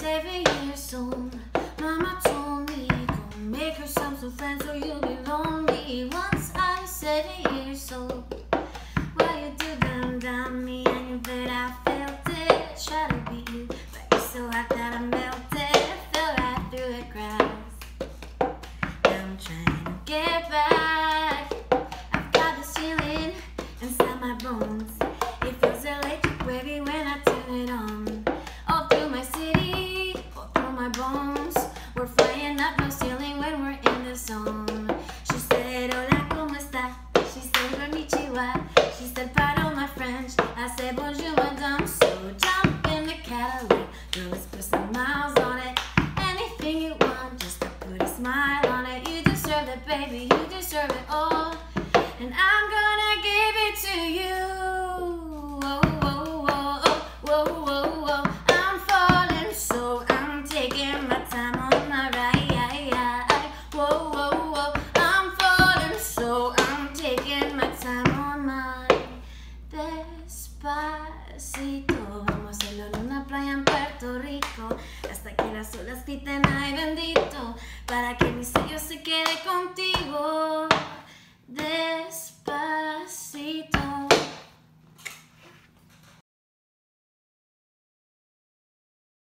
seven years old. Mama told me, go make yourself some friends or you'll be lonely. Once I was seven years old. Well, you do them down me and you bet I felt it. Try to beat you, but you're so hot that I melted. Fell right through the cracks. I'm trying to get back. I've got this feeling inside my bones. It feels electric, baby, the. She said, Hola, ¿cómo está? She said, Konnichiwa. She said, Pardon my French. I said, Bonjour, madame. So jump in the Cadillac. Let's put some miles on it. Anything you want, just to put a smile on it. You deserve it, baby. You deserve it all. And I'm taking my time on my despacito. Vamos a hacerlo en una playa en Puerto Rico. Hasta que las olas griten, ay bendito. Para que mi sello se quede contigo.